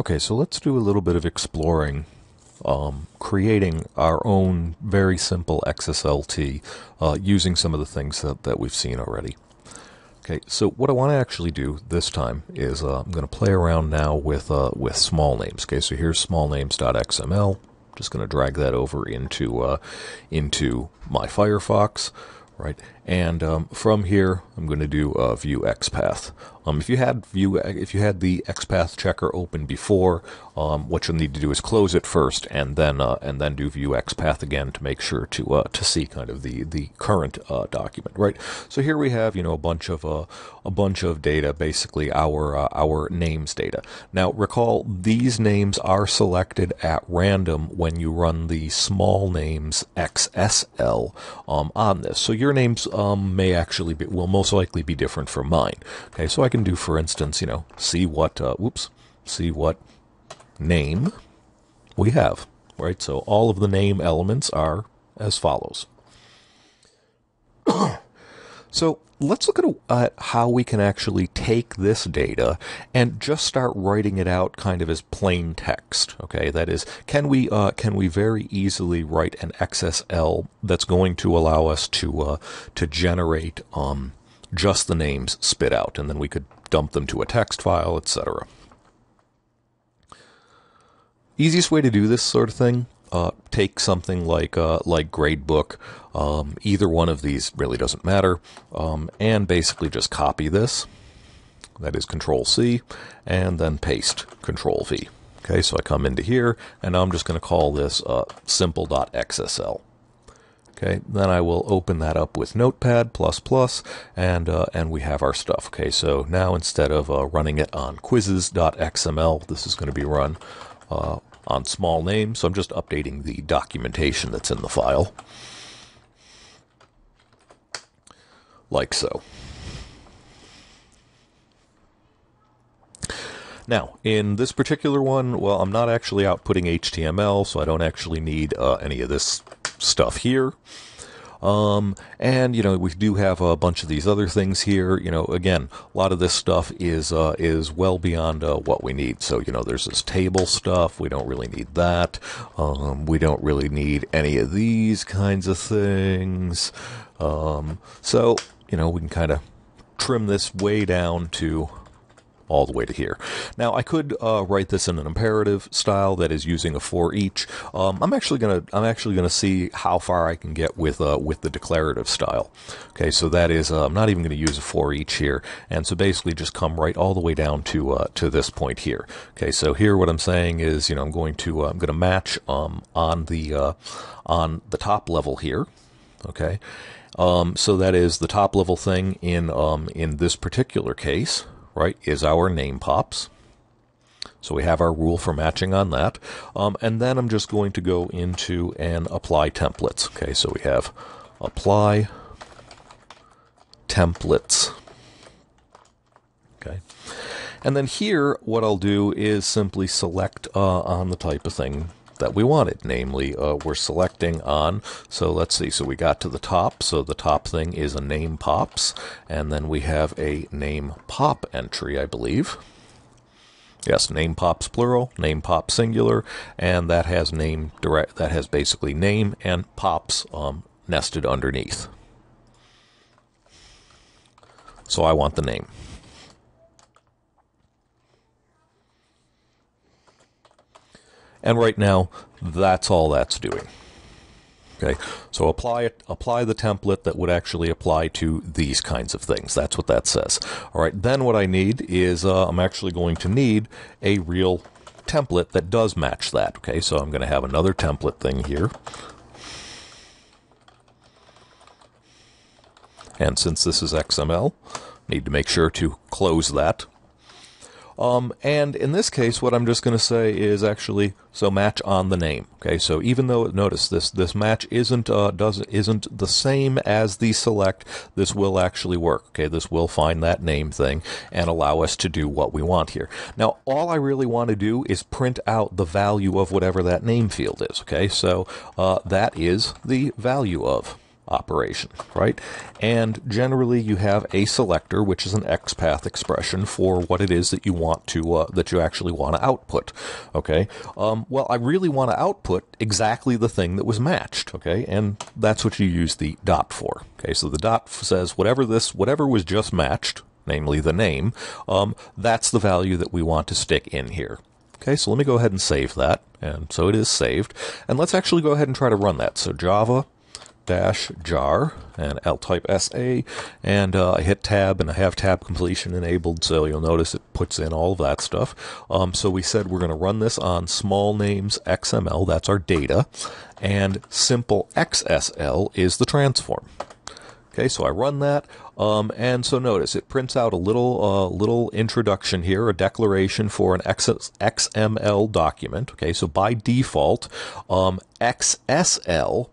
Okay, so let's do a little bit of exploring, um, creating our own very simple XSLT uh, using some of the things that, that we've seen already. Okay, so what I want to actually do this time is uh, I'm going to play around now with uh, with small names. Okay, so here's smallnames.xml. Just going to drag that over into uh, into my Firefox, right? And um, from here, I'm going to do uh, view XPath. Um, if you had view, if you had the XPath checker open before, um, what you'll need to do is close it first, and then uh, and then do view XPath again to make sure to uh, to see kind of the the current uh, document, right? So here we have you know a bunch of uh, a bunch of data, basically our uh, our names data. Now recall these names are selected at random when you run the small names XSL um, on this. So your names um, may actually be will most likely be different from mine. Okay, so I can do, for instance, you know, see what, uh, whoops, see what name we have, right? So all of the name elements are as follows. So let's look at uh, how we can actually take this data and just start writing it out kind of as plain text. Okay, that is, can we uh, can we very easily write an XSL that's going to allow us to uh, to generate um, just the names spit out, and then we could dump them to a text file, etc. Easiest way to do this sort of thing, uh, take something like uh, like gradebook. Um, either one of these really doesn't matter, um, and basically just copy this. That is Control C, and then paste Control V. Okay, so I come into here, and I'm just going to call this uh, simple.xsl. Okay, then I will open that up with Notepad++, and uh, and we have our stuff. Okay, so now instead of uh, running it on quizzes.xml, this is going to be run uh, on small names. So I'm just updating the documentation that's in the file, like so. Now, in this particular one, well, I'm not actually outputting HTML, so I don't actually need uh, any of this stuff here. Um, and you know we do have a bunch of these other things here. You know, again, a lot of this stuff is uh, is well beyond uh, what we need. So you know, there's this table stuff. We don't really need that. Um, we don't really need any of these kinds of things. Um, so you know, we can kind of trim this way down to all the way to here. Now, I could uh, write this in an imperative style that is using a for each. Um, I'm actually gonna I'm actually gonna see how far I can get with uh, with the declarative style. Okay, so that is uh, I'm not even going to use a for each here, and so basically just come right all the way down to uh, to this point here. Okay, so here what I'm saying is you know I'm going to uh, I'm to match um, on the uh, on the top level here. Okay. Um, so that is the top level thing in um, in this particular case right, is our name pops. So we have our rule for matching on that. Um, and then I'm just going to go into and apply templates. Okay, so we have apply templates. Okay. And then here, what I'll do is simply select uh, on the type of thing that we wanted. Namely, uh, we're selecting on, so let's see, so we got to the top, so the top thing is a name pops, and then we have a name pop entry, I believe. Yes, name pops plural, name pop singular, and that has name direct. That has basically name and pops um, nested underneath. So I want the name. And right now, that's all that's doing. Okay, so apply it, apply the template that would actually apply to these kinds of things. That's what that says. All right, then what I need is uh, I'm actually going to need a real template that does match that. Okay, so I'm going to have another template thing here. And since this is XML, need to make sure to close that um, and in this case, what I'm just going to say is actually so match on the name. Okay, so even though notice this this match isn't uh, doesn't isn't the same as the select, this will actually work. Okay, this will find that name thing and allow us to do what we want here. Now, all I really want to do is print out the value of whatever that name field is. Okay, so uh, that is the value of. Operation, right? And generally, you have a selector, which is an XPath expression for what it is that you want to uh, that you actually want to output. Okay. Um, well, I really want to output exactly the thing that was matched. Okay, and that's what you use the dot for. Okay, so the dot says whatever this whatever was just matched, namely the name, um, that's the value that we want to stick in here. Okay, so let me go ahead and save that. And so it is saved. And let's actually go ahead and try to run that. So Java dash jar and I'll type SA and uh, I hit tab and I have tab completion enabled so you'll notice it puts in all of that stuff. Um, so we said we're going to run this on small names XML, that's our data, and simple XSL is the transform. Okay, so I run that, um, and so notice it prints out a little uh, little introduction here, a declaration for an XML document. Okay, so by default, um, XSL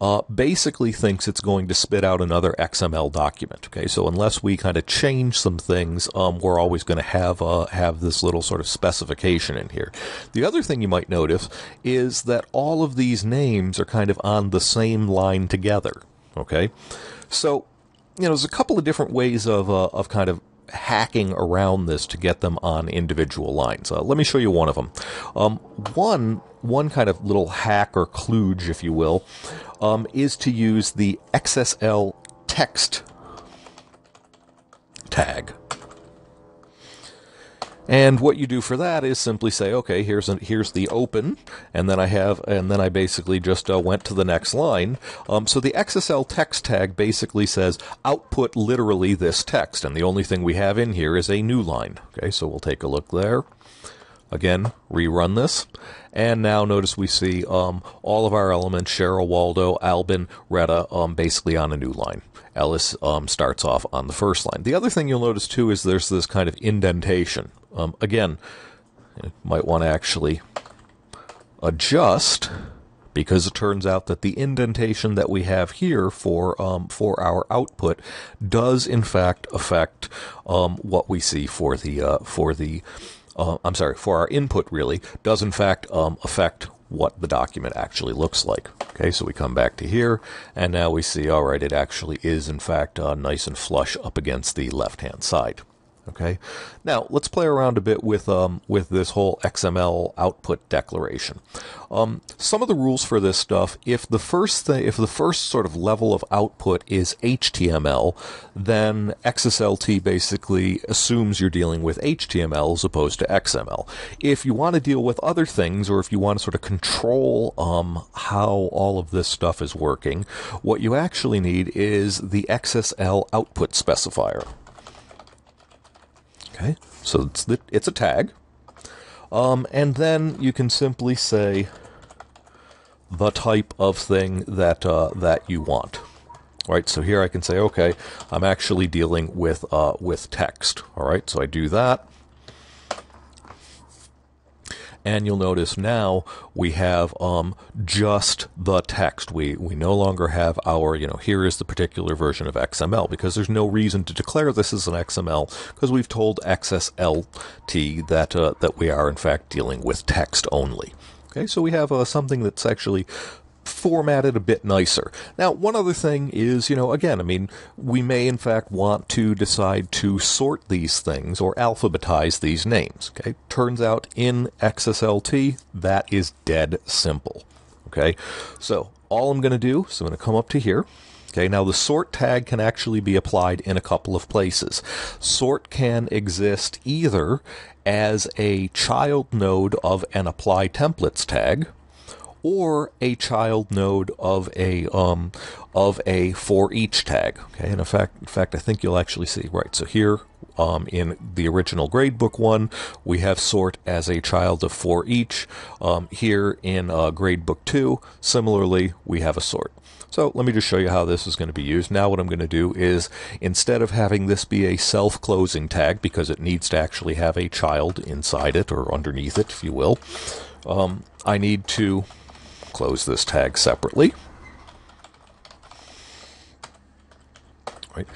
uh, basically thinks it's going to spit out another XML document. Okay, so unless we kind of change some things, um, we're always going to have uh, have this little sort of specification in here. The other thing you might notice is that all of these names are kind of on the same line together. Okay, so you know there's a couple of different ways of uh, of kind of hacking around this to get them on individual lines. Uh, let me show you one of them. Um, one one kind of little hack or kludge, if you will, um, is to use the XSL text tag. And what you do for that is simply say, okay, here's a, here's the open, and then I have, and then I basically just uh, went to the next line. Um, so the XSL text tag basically says output literally this text, and the only thing we have in here is a new line. Okay, so we'll take a look there. Again, rerun this. And now notice we see um, all of our elements, Cheryl, Waldo, Albin, Retta, um, basically on a new line. Ellis um, starts off on the first line. The other thing you'll notice too is there's this kind of indentation. Um, again, you might want to actually adjust because it turns out that the indentation that we have here for um, for our output does in fact affect um, what we see for the uh, for the uh, I'm sorry, for our input really, does in fact um, affect what the document actually looks like. Okay, so we come back to here, and now we see, all right, it actually is in fact uh, nice and flush up against the left-hand side. Okay, now let's play around a bit with um, with this whole XML output declaration. Um, some of the rules for this stuff: if the first thing, if the first sort of level of output is HTML, then XSLT basically assumes you're dealing with HTML as opposed to XML. If you want to deal with other things, or if you want to sort of control um, how all of this stuff is working, what you actually need is the XSL output specifier. Okay, so it's the, it's a tag, um, and then you can simply say the type of thing that uh, that you want. All right, so here I can say, okay, I'm actually dealing with uh, with text. All right, so I do that. And you'll notice now we have um, just the text. We we no longer have our you know here is the particular version of XML because there's no reason to declare this as an XML because we've told XSLT that uh, that we are in fact dealing with text only. Okay, so we have uh, something that's actually formatted a bit nicer. Now, one other thing is, you know, again, I mean, we may in fact want to decide to sort these things or alphabetize these names. Okay, turns out in XSLT that is dead simple. Okay, so all I'm going to do is I'm going to come up to here. Okay, now the sort tag can actually be applied in a couple of places. Sort can exist either as a child node of an apply templates tag, or a child node of a um, of a for each tag. Okay, and in fact, in fact, I think you'll actually see right. So here um, in the original gradebook one, we have sort as a child of for each. Um, here in uh, gradebook two, similarly, we have a sort. So let me just show you how this is going to be used. Now what I'm going to do is instead of having this be a self-closing tag because it needs to actually have a child inside it or underneath it, if you will, um, I need to close this tag separately. right?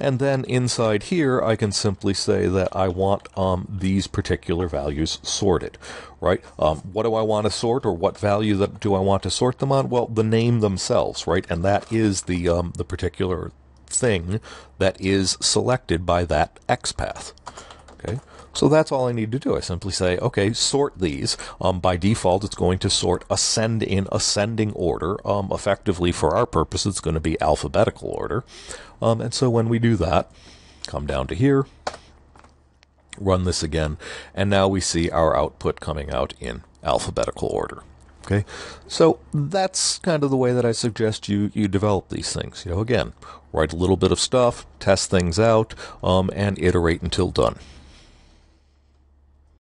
And then inside here, I can simply say that I want um, these particular values sorted, right? Um, what do I want to sort, or what value that do I want to sort them on? Well, the name themselves, right? And that is the um, the particular thing that is selected by that XPath. Okay, so that's all I need to do. I simply say, okay, sort these. Um, by default, it's going to sort ascend in ascending order. Um, effectively, for our purpose, it's going to be alphabetical order. Um, and so when we do that, come down to here, run this again, and now we see our output coming out in alphabetical order. Okay, so that's kind of the way that I suggest you you develop these things. You know, again, write a little bit of stuff, test things out, um, and iterate until done.